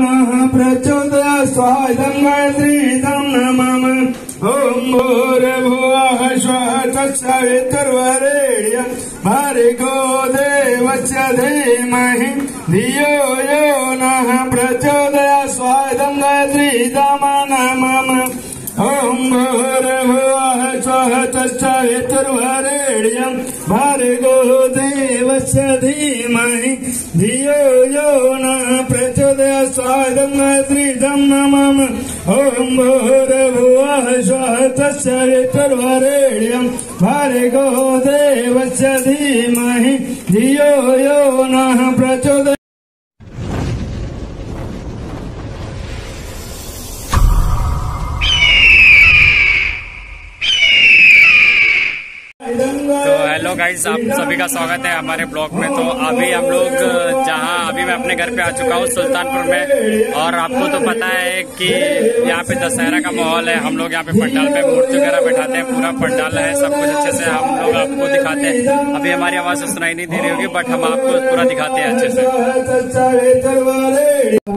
नः प्रचोदया स्वादं गायत्रीदं नमः ॐ भूर्भुवः स्वः तत्सवितुर्वरेण्यं भर्गो देवस्य धीमहि धियो यो नः प्रचोदया स्वादं गायत्रीदं नमः ॐ भूर्भुवः स्वः तत्सवितुर्वरेण्यं भर्गो देवस्य धीमहि धियो यो न प्रचोदया स्वादं गायत्रीदं नमः। ॐ भूर्भुवः स्वः तत्सवितुर्वरेण्यं भर्गो देवस्य धीमहि धियो यो नः प्रचोदया हेलो गाइस आप सभी का स्वागत है हमारे ब्लॉग में। तो अभी हम लोग, जहाँ अभी मैं अपने घर पे आ चुका हूँ, सुल्तानपुर में। और आपको तो पता है कि यहाँ पे दशहरा का माहौल है। हम लोग यहाँ पे पंडाल पे मूर्ति वगैरह बैठाते हैं। पूरा पंडाल है, सब कुछ अच्छे से हम लोग आपको दिखाते हैं। अभी हमारी आवाज़ सुनाई नहीं दे रही होगी बट हम आपको पूरा दिखाते हैं अच्छे से।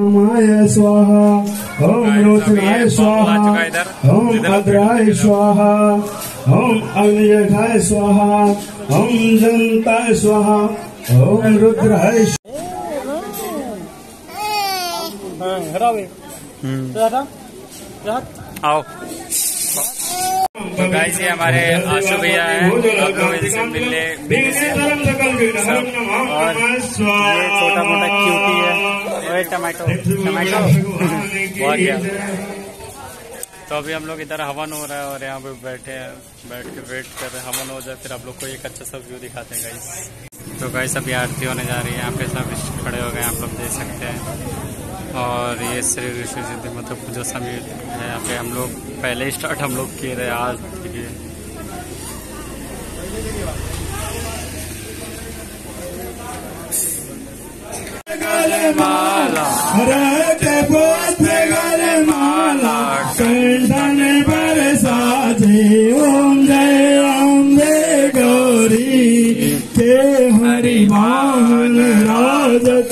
रामाय स्वाहा ओम रुद्राय स्वाहा ओम भद्राय स्वाहा। ओम भद्राय स्वाहा ओम अग्निजठाय स्वाहा ओम जनताय स्वाहा ओम रुद्राय आओ। तो गाइस ये हमारे आशु भैया हैं आप लोग इनसे मिलने और ये छोटा मोटा क्यूटी है। ओए टमाटो टमाटो बहुत गया तो अभी हम लोग इधर हवन हो रहा है और यहाँ पे बैठे हैं, बैठ के वेट कर रहे हैं। हवन हो जाए, फिर आप लोग को एक अच्छा सा व्यू दिखाते हैं गाइस तो गाइस अभी आरती होने जा रही है। यहाँ पे सब खड़े हो गए आप लोग देख सकते हैं। और ये श्री ऋषि सिद्धि मतलब पूजा समिति है यहाँ पे हम लोग पहले स्टार्ट हम लोग किए रहे आज माला कंठन पर साजे ओम जय गौरी। के हरि राजत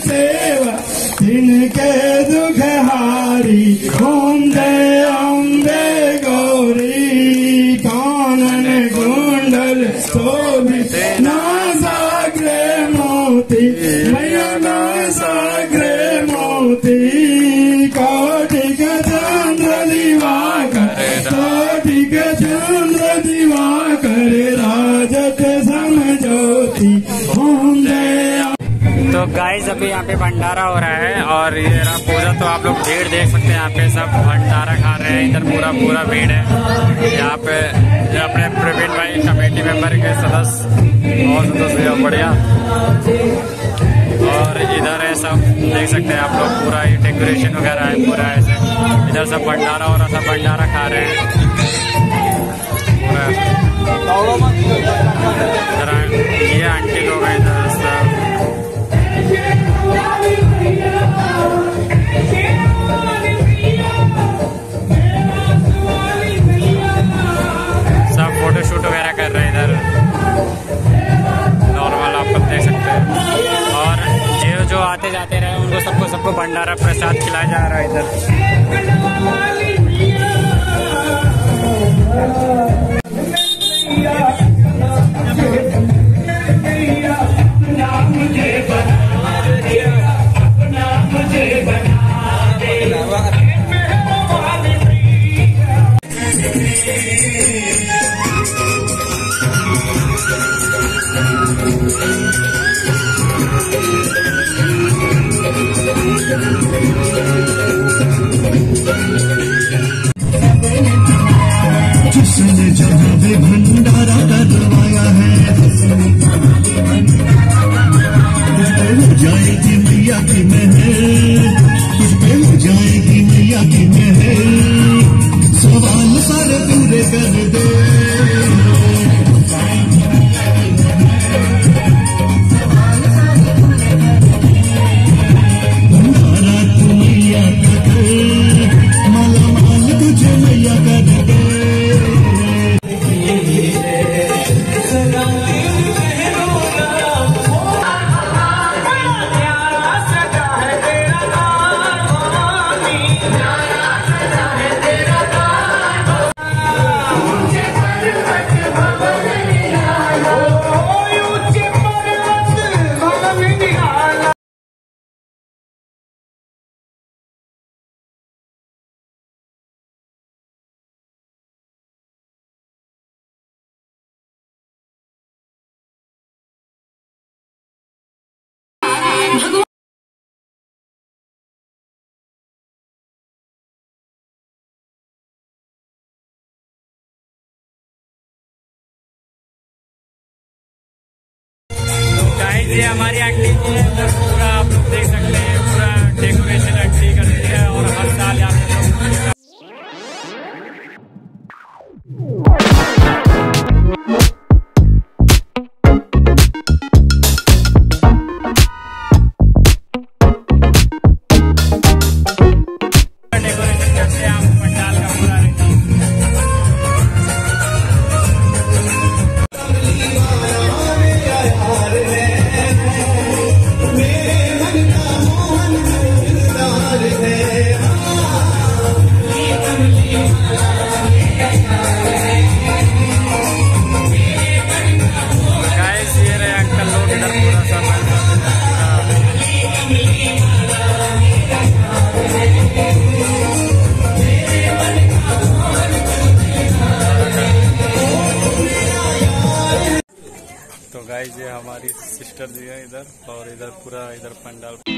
सेवत तिनके दुख हारी ओम जय अम्बे गौरी, कानन कुंडल शोभित नासाग्रे मोती, मैया नासाग्रे मोती कोटिक चंद्र दिवाकर कोटिक चंद्र दिवाकर, राजत समझोती ओम जय तो गाइस अभी यहाँ पे भंडारा हो रहा है और ये रहा पूजा तो आप लोग भीड़ देख सकते हैं। यहाँ पे सब भंडारा खा रहे हैं। इधर पूरा पूरा भीड़ है। यहाँ पे अपने प्रवीण भाई कमेटी मेंबर के सदस्य और सदस्य बढ़िया। और इधर है सब, देख सकते हैं आप लोग, पूरा ये डेकोरेशन वगैरह है, पूरा ऐसे। इधर सब भंडारा हो रहा सब भंडारा खा रहे हैं। भंडारा प्रसाद खिलाया जा रहा है इधर। जिसने जहाँ भंडारा करवाया है। जाएगी मैया की महल गाइस ये हमारी आंटी जी है पूरा आप देख सकते हैं, पूरा डेकोरेशन आंटी करती है और हर साल यहाँ पे गाइस ये हमारी सिस्टर जी है इधर और इधर पूरा इधर पंडाल